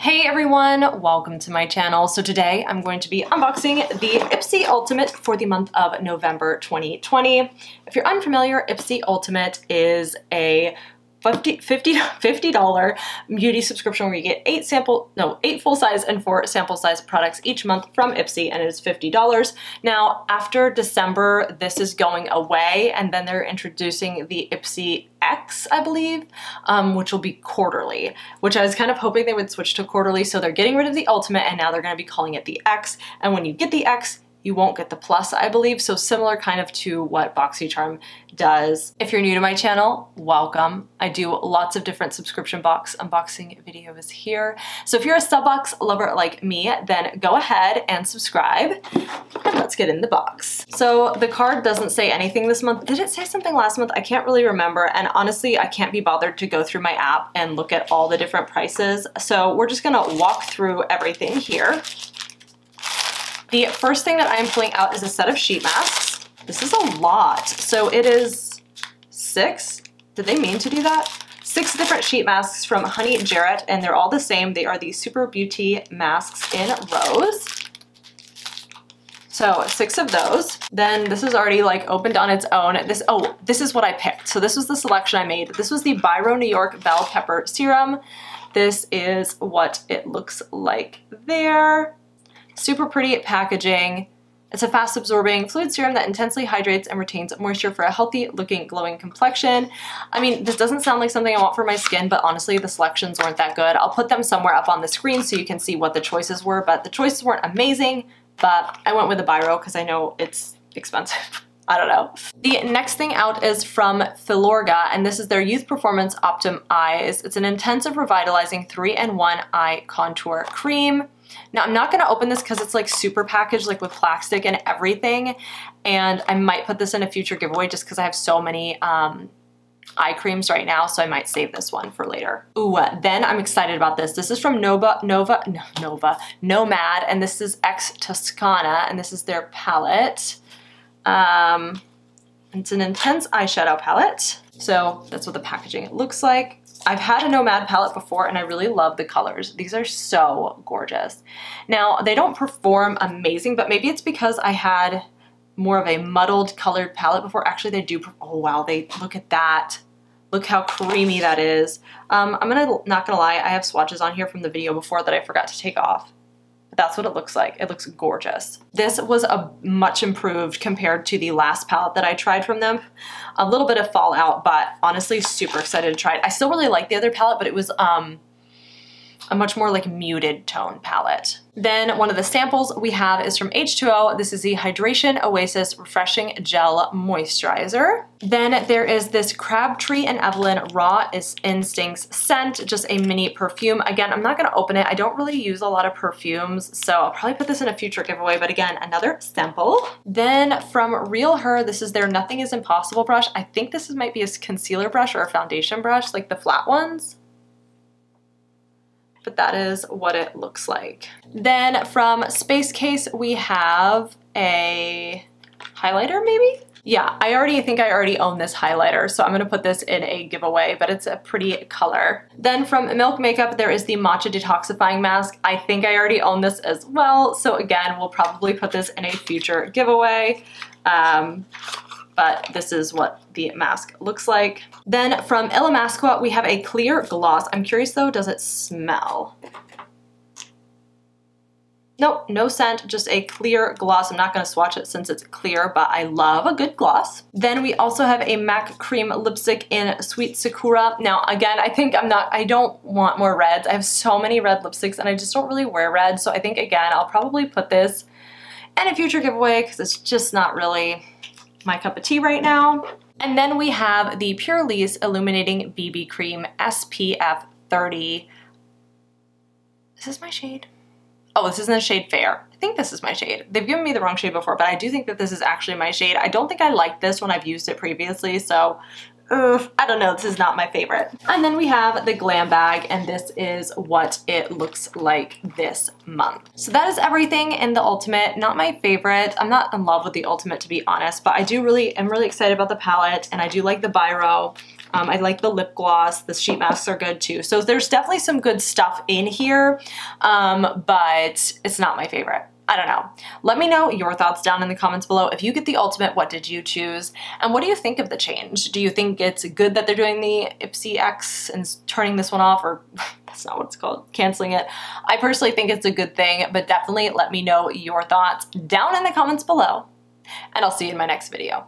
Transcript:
Hey everyone, welcome to my channel. So today I'm going to be unboxing the Ipsy Ultimate for the month of November 2020. If you're unfamiliar, Ipsy Ultimate is a 50 $50 beauty subscription where you get eight sample, no, eight full size and four sample size products each month from Ipsy and it is $50. Now, after December, this is going away and then they're introducing the Ipsy X, I believe, um, which will be quarterly, which I was kind of hoping they would switch to quarterly. So they're getting rid of the Ultimate and now they're gonna be calling it the X. And when you get the X, you won't get the plus, I believe. So similar kind of to what BoxyCharm does. If you're new to my channel, welcome. I do lots of different subscription box unboxing videos here. So if you're a Subbox lover like me, then go ahead and subscribe and let's get in the box. So the card doesn't say anything this month. Did it say something last month? I can't really remember. And honestly, I can't be bothered to go through my app and look at all the different prices. So we're just gonna walk through everything here. The first thing that I am pulling out is a set of sheet masks. This is a lot. So it is six. Did they mean to do that? Six different sheet masks from Honey Jarrett, and they're all the same. They are the Super Beauty masks in rose. So six of those. Then this is already like opened on its own. This, oh, this is what I picked. So this was the selection I made. This was the Byro New York Bell Pepper Serum. This is what it looks like there. Super pretty packaging. It's a fast absorbing fluid serum that intensely hydrates and retains moisture for a healthy looking glowing complexion. I mean, this doesn't sound like something I want for my skin, but honestly, the selections weren't that good. I'll put them somewhere up on the screen so you can see what the choices were, but the choices weren't amazing, but I went with the Byro because I know it's expensive. I don't know. The next thing out is from Filorga, and this is their Youth Performance Optim Eyes. It's an intensive revitalizing 3-in-1 eye contour cream. Now I'm not gonna open this because it's like super packaged like with plastic and everything and I might put this in a future giveaway just because I have so many um, eye creams right now, so I might save this one for later. Ooh, then I'm excited about this. This is from Nova, Nova, no, Nova, Nomad, and this is X Toscana, and this is their palette. Um, it's an intense eyeshadow palette. So that's what the packaging looks like. I've had a Nomad palette before and I really love the colors. These are so gorgeous. Now, they don't perform amazing, but maybe it's because I had more of a muddled colored palette before. Actually, they do, oh wow, they, look at that. Look how creamy that is. Um, I'm gonna, not gonna lie, I have swatches on here from the video before that I forgot to take off that's what it looks like. It looks gorgeous. This was a much improved compared to the last palette that I tried from them. A little bit of fallout, but honestly super excited to try it. I still really like the other palette, but it was um, a much more like muted tone palette. Then one of the samples we have is from H2O. This is the Hydration Oasis Refreshing Gel Moisturizer. Then there is this Crabtree and Evelyn Raw Instincts scent, just a mini perfume. Again, I'm not gonna open it. I don't really use a lot of perfumes, so I'll probably put this in a future giveaway, but again, another sample. Then from Real Her, this is their Nothing is Impossible brush. I think this might be a concealer brush or a foundation brush, like the flat ones but that is what it looks like. Then from Space Case, we have a highlighter maybe? Yeah, I already think I already own this highlighter, so I'm gonna put this in a giveaway, but it's a pretty color. Then from Milk Makeup, there is the Matcha Detoxifying Mask. I think I already own this as well, so again, we'll probably put this in a future giveaway. Um, but this is what the mask looks like. Then from Illamasqua, we have a clear gloss. I'm curious though, does it smell? Nope, no scent, just a clear gloss. I'm not gonna swatch it since it's clear, but I love a good gloss. Then we also have a MAC Cream Lipstick in Sweet Sakura. Now, again, I think I'm not, I don't want more reds. I have so many red lipsticks and I just don't really wear red. So I think, again, I'll probably put this in a future giveaway because it's just not really my cup of tea right now. And then we have the Purlisse Illuminating BB Cream SPF 30. Is this my shade? Oh, this isn't the shade Fair. I think this is my shade. They've given me the wrong shade before, but I do think that this is actually my shade. I don't think I liked this when I've used it previously, so I don't know, this is not my favorite. And then we have the glam bag and this is what it looks like this month. So that is everything in the Ultimate. Not my favorite. I'm not in love with the Ultimate to be honest, but I do really, am really excited about the palette and I do like the Biro. Um, I like the lip gloss. The sheet masks are good too. So there's definitely some good stuff in here, um, but it's not my favorite. I don't know. Let me know your thoughts down in the comments below. If you get the ultimate, what did you choose? And what do you think of the change? Do you think it's good that they're doing the Ipsy X and turning this one off or that's not what it's called, canceling it? I personally think it's a good thing, but definitely let me know your thoughts down in the comments below and I'll see you in my next video.